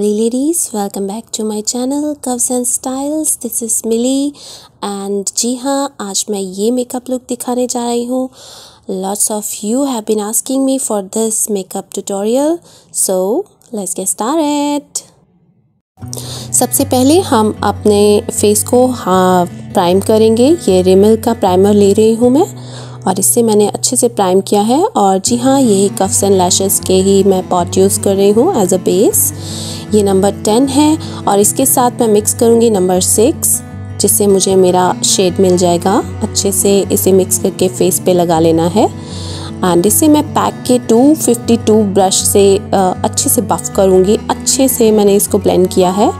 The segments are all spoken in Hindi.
lovely ladies welcome back to my channel curves and styles this is Millie and जी हाँ आज मैं ये मेकअप लुक दिखाने जा रही हूँ lots of you have been asking me for this makeup tutorial so let's get started सबसे पहले हम अपने फेस को हाँ प्राइम करेंगे ये रिमल का प्राइमर ले रही हूँ मैं और इससे मैंने अच्छे से प्राइम किया है और जी हाँ ये कफ्स एंड लैशेस के ही मैं पॉट यूज़ कर रही हूँ एज अ बेस ये नंबर टेन है और इसके साथ मैं मिक्स करूँगी नंबर सिक्स जिससे मुझे मेरा शेड मिल जाएगा। अच्छे से इसे मिक्स करके फेस पे लगा लेना है। एंड इसे मैं पैक के 252 ब्रश से अच्छे से बफ़ करूँगी। अच्छे से मैंने इसको ब्लेंड किया है।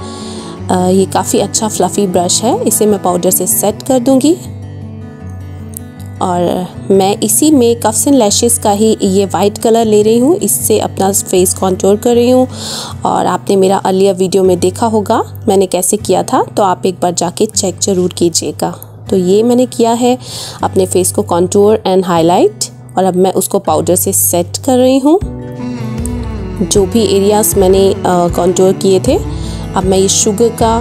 ये काफ़ी अच्छा फ्लफ़ी ब्रश है। इसे मैं पाउडर से सेट कर दूँगी। और मैं इसी में कफ्स एंड लैशेस का ही ये वाइट कलर ले रही हूँ। इससे अपना फेस कॉन्टोर कर रही हूँ। और आपने मेरा अलिया वीडियो में देखा होगा, मैंने कैसे किया था तो आप एक बार जाके चेक ज़रूर कीजिएगा। तो ये मैंने किया है, अपने फेस को कॉन्टोर एंड हाईलाइट और अब मैं उसको पाउडर से सेट कर रही हूँ। जो भी एरियाज़ मैंने कॉन्टोर किए थे, अब मैं ये शुगर का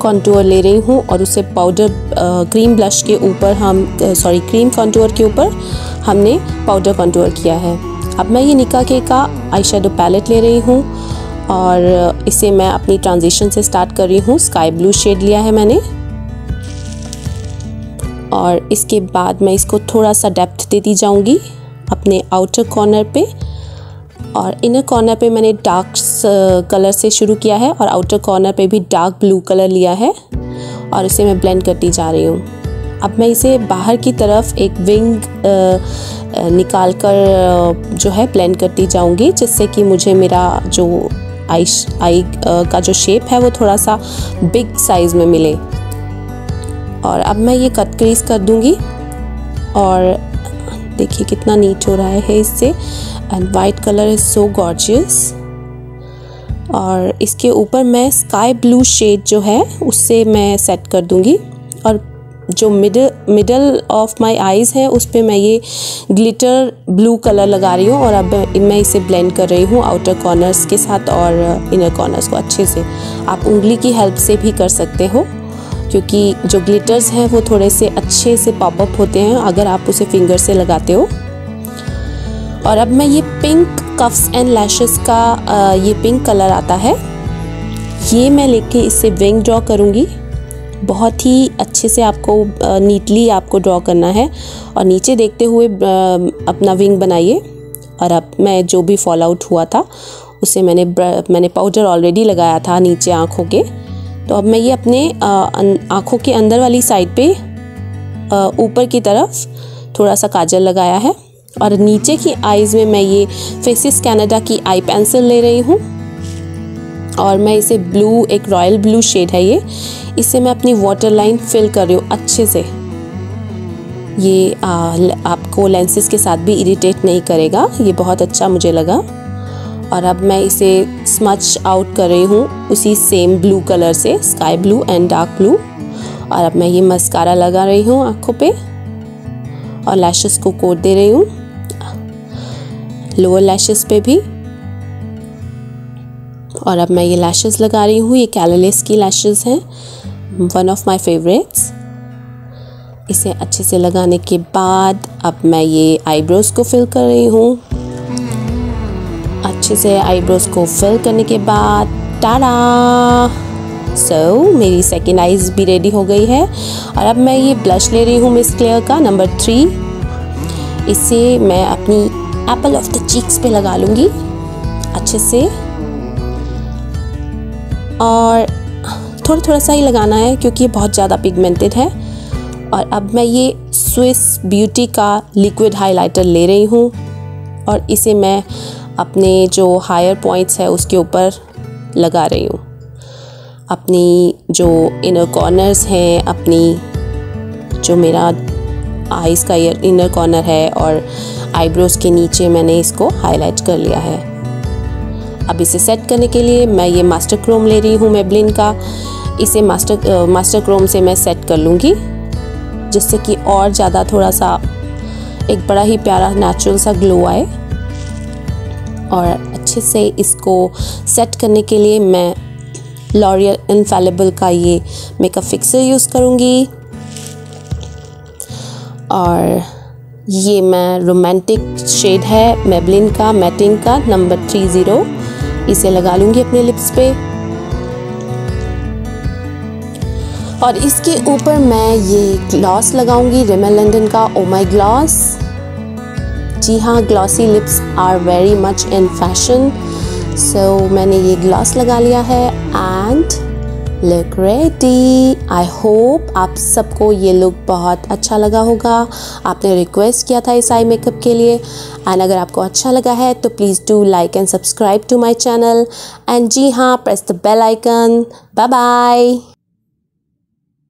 कॉन्टूर ले रही हूँ और उसे पाउडर क्रीम ब्लश के ऊपर हम सॉरी क्रीम कॉन्टूर के ऊपर हमने पाउडर कॉन्टूर किया है। अब मैं ये निका के का आई पैलेट ले रही हूँ और इसे मैं अपनी ट्रांजिशन से स्टार्ट कर रही हूँ। स्काई ब्लू शेड लिया है मैंने। और इसके बाद मैं इसको थोड़ा सा डेप्थ देती जाऊँगी अपने आउटर कॉर्नर पे। और इनर कॉर्नर पे मैंने डार्क कलर से शुरू किया है और आउटर कॉर्नर पे भी डार्क ब्लू कलर लिया है और इसे मैं ब्लेंड करती जा रही हूँ। अब मैं इसे बाहर की तरफ़ एक विंग निकाल कर जो है ब्लेंड करती जाऊँगी जिससे कि मुझे मेरा जो आई आई का जो शेप है वो थोड़ा सा बिग साइज़ में मिले। और अब मैं ये कट क्रीज कर दूँगी और देखिए कितना नीट हो रहा है इससे। And white colour is so gorgeous और इसके ऊपर मैं स्काई ब्लू शेड जो है, उससे मैं सेट कर दूँगी। और जो middle middle of my eyes है, उस पर मैं ये ग्लिटर ब्लू कलर लगा रही हूँ। और अब मैं इसे ब्लेंड कर रही हूँ आउटर कॉर्नर्स के साथ और इनर कॉर्नर्स को अच्छे से। आप उंगली की हेल्प से भी कर सकते हो। क्योंकि जो ग्लिटर्स हैं, वो थोड़े से अच्छे से पॉपअप होते हैं, अगर आप उसे फिंगर से लगाते हो। और अब मैं ये पिंक कफ्स एंड लैशेस का ये पिंक कलर आता है। ये मैं लेके इससे विंग ड्रॉ करूँगी। बहुत ही अच्छे से आपको नीटली आपको ड्रॉ करना है। और नीचे देखते हुए अपना विंग बनाइए। और अब मैं जो भी फॉल आउट हुआ था, उसे मैंने मैंने पाउडर ऑलरेडी लगाया था नीचे आँखों के। तो अब मैं ये अपने आँखों के अंदर वाली साइड पे ऊपर की तरफ़ थोड़ा सा काजल लगाया है और नीचे की आईज़ में मैं ये फेसिस कनाडा की आई पेंसिल ले रही हूँ और मैं इसे ब्लू एक रॉयल ब्लू शेड है ये। इससे मैं अपनी वाटर लाइन फिल कर रही हूँ अच्छे से। ये आ, आपको लेंसेज के साथ भी इरिटेट नहीं करेगा। ये बहुत अच्छा मुझे लगा। और अब मैं इसे स्मच आउट कर रही हूँ उसी सेम ब्लू कलर से sky blue and dark blue और अब मैं ये मस्कारा लगा रही हूँ आँखों पे और लैशेस को कोट दे रही हूँ लोअर लैशेस पे भी. और अब मैं ये लैशेस लगा रही हूँ, ये कैललेस की लैशेस हैं वन ऑफ़ माय फेवरेट्स इसे अच्छे से लगाने के बाद अब मैं ये आईब्रोज को फिल कर रही हूँ। अच्छे से आईब्रोज को फिल करने के बाद टारा सो so, मेरी सेकेंड आइज़ भी रेडी हो गई है। और अब मैं ये ब्लश ले रही हूँ मिस क्लेयर का नंबर थ्री इसे मैं अपनी एप्पल ऑफ़ द चीक्स पे लगा लूँगी अच्छे से। और थोड़ा थोड़ा सा ही लगाना है क्योंकि ये बहुत ज़्यादा पिगमेंटेड है। और अब मैं ये स्विस ब्यूटी का लिक्विड हाइलाइटर ले रही हूँ। और इसे मैं अपने जो हायर पॉइंट्स है, उसके ऊपर लगा रही हूँ। अपनी जो इनर कॉर्नर्स हैं, अपनी जो मेरा आइज़ का इनर कॉर्नर है और आईब्रोज के नीचे मैंने इसको हाईलाइट कर लिया है। अब इसे सेट करने के लिए मैं ये मास्टर क्रोम ले रही हूँ मेबलिन का। इसे मास्टर मास्टर क्रोम से मैं सेट कर लूँगी, जिससे कि और ज़्यादा थोड़ा सा एक बड़ा ही प्यारा नेचुरल सा ग्लो आए। और अच्छे से इसको सेट करने के लिए मैं लॉरियल इनफेलेबल का ये मेकअप फिक्सर यूज़ करूँगी। और ये मैं रोमांटिक शेड है मेबलिन का मैटिन का नंबर थ्री ज़ीरो इसे लगा लूँगी अपने लिप्स पे। और इसके ऊपर मैं ये ग्लॉस लगाऊँगी रिमेल लंडन का ओ माई ग्लॉस जी हाँ glossy lips are very much in fashion so मैंने ये ग्लॉस लगा लिया है and look ready I hope आप सबको ये लुक बहुत अच्छा लगा होगा। आपने रिक्वेस्ट किया था इस आई मेकअप के लिए। एंड अगर आपको अच्छा लगा है तो please do like and subscribe to my channel and जी हाँ press the bell icon bye bye